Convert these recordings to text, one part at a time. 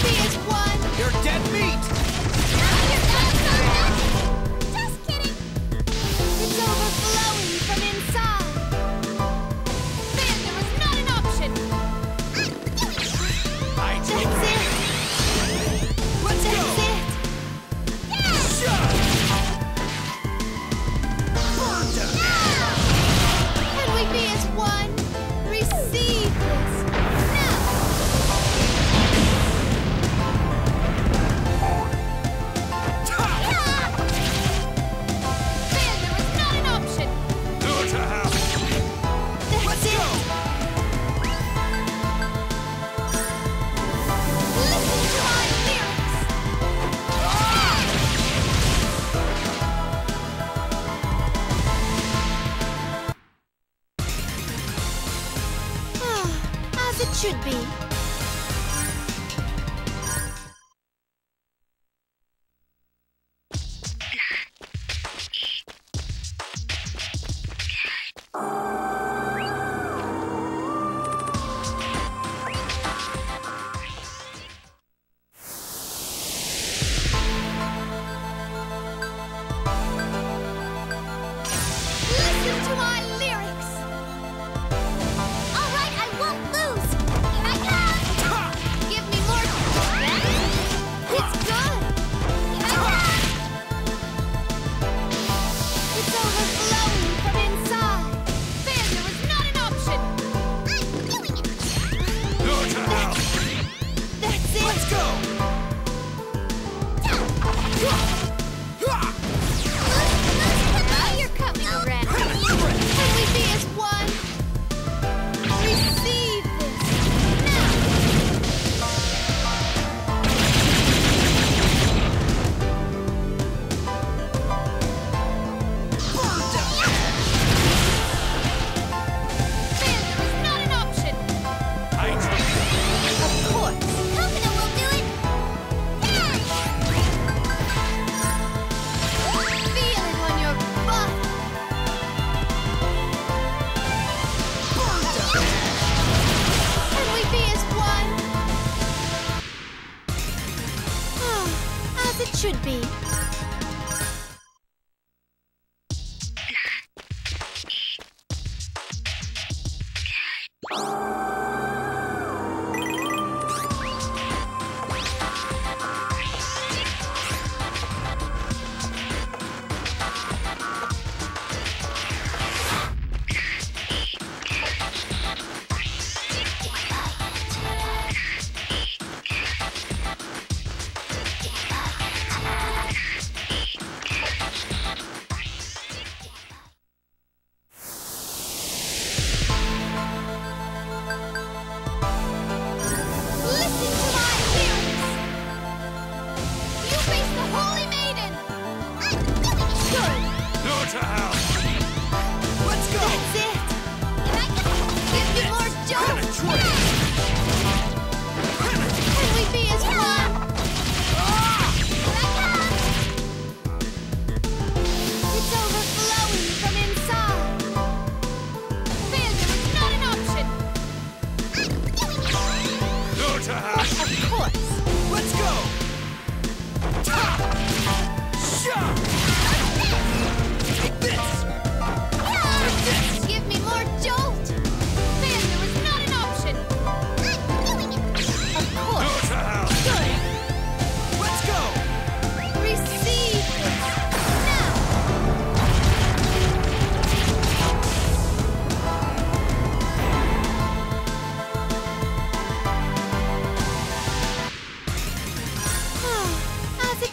Sophie should be. as it should be.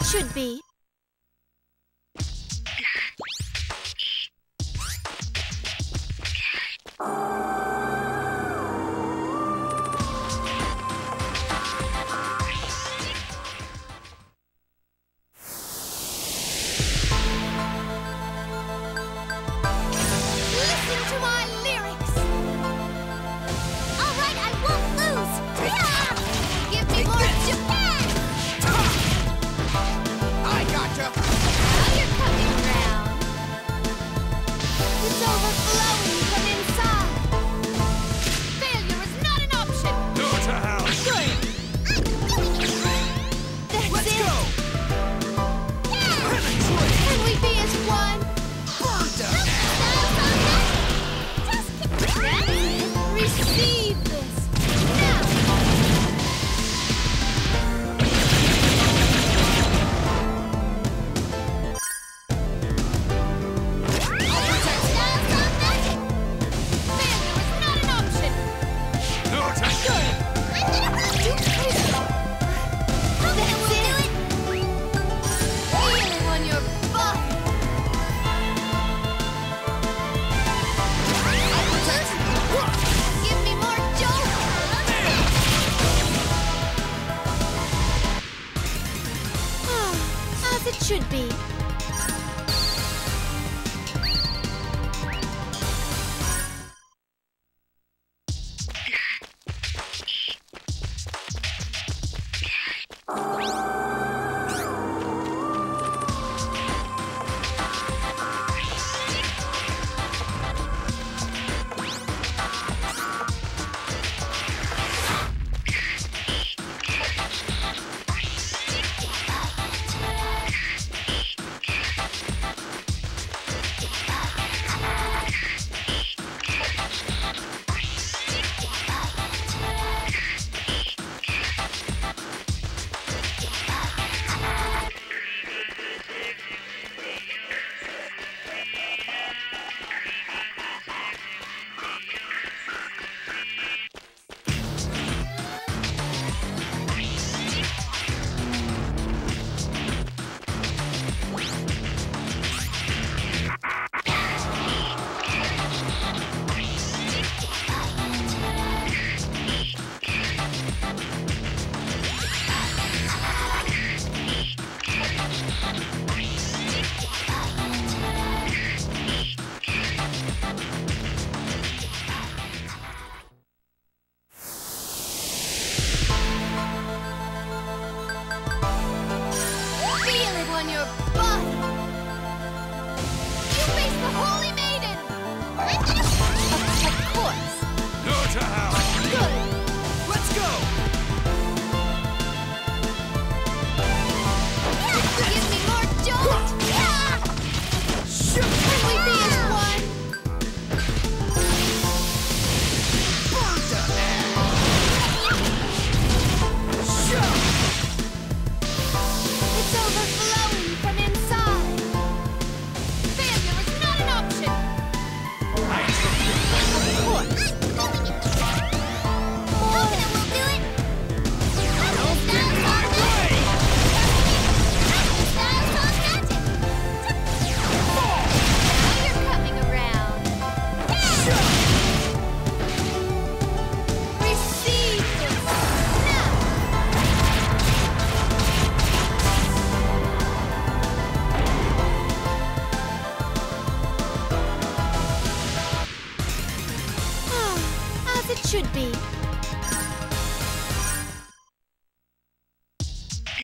should be. overflowing. Go